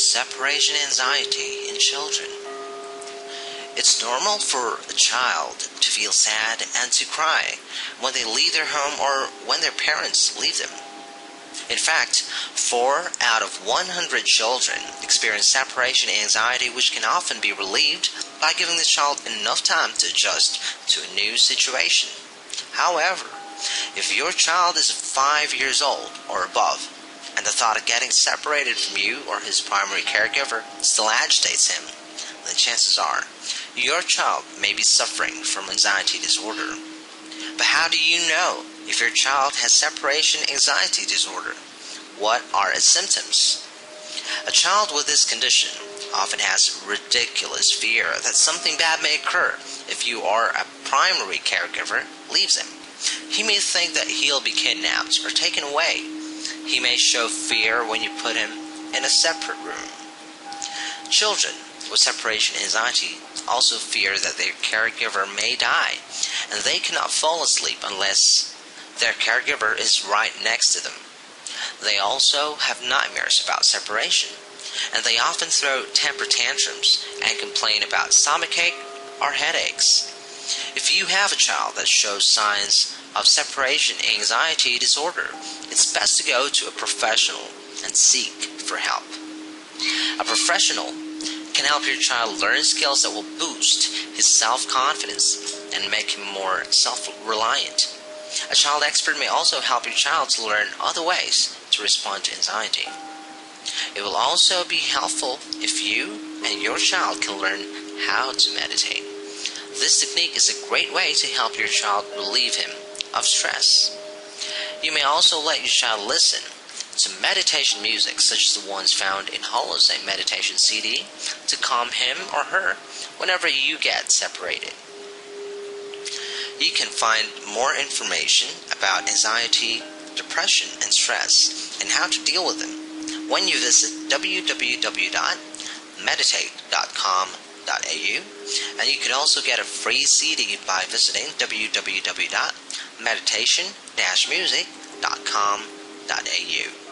Separation anxiety in children. It's normal for a child to feel sad and to cry when they leave their home or when their parents leave them. In fact, 4 out of 100 children experience separation anxiety, which can often be relieved by giving the child enough time to adjust to a new situation. However, if your child is 5 years old or above, and the thought of getting separated from you or his primary caregiver still agitates him, then chances are your child may be suffering from anxiety disorder. But how do you know if your child has separation anxiety disorder? What are its symptoms? A child with this condition often has ridiculous fear that something bad may occur if you or a primary caregiver leaves him. He may think that he'll be kidnapped or taken away he may show fear when you put him in a separate room. Children with separation anxiety also fear that their caregiver may die, and they cannot fall asleep unless their caregiver is right next to them. They also have nightmares about separation, and they often throw temper tantrums and complain about stomachache or headaches. If you have a child that shows signs of separation anxiety disorder, it's best to go to a professional and seek for help. A professional can help your child learn skills that will boost his self confidence and make him more self reliant. A child expert may also help your child to learn other ways to respond to anxiety. It will also be helpful if you and your child can learn how to meditate. This technique is a great way to help your child relieve him of stress. You may also let your child listen to meditation music, such as the ones found in Holo's meditation CD, to calm him or her whenever you get separated. You can find more information about anxiety, depression, and stress, and how to deal with them when you visit and you can also get a free CD by visiting www meditation-music.com.au.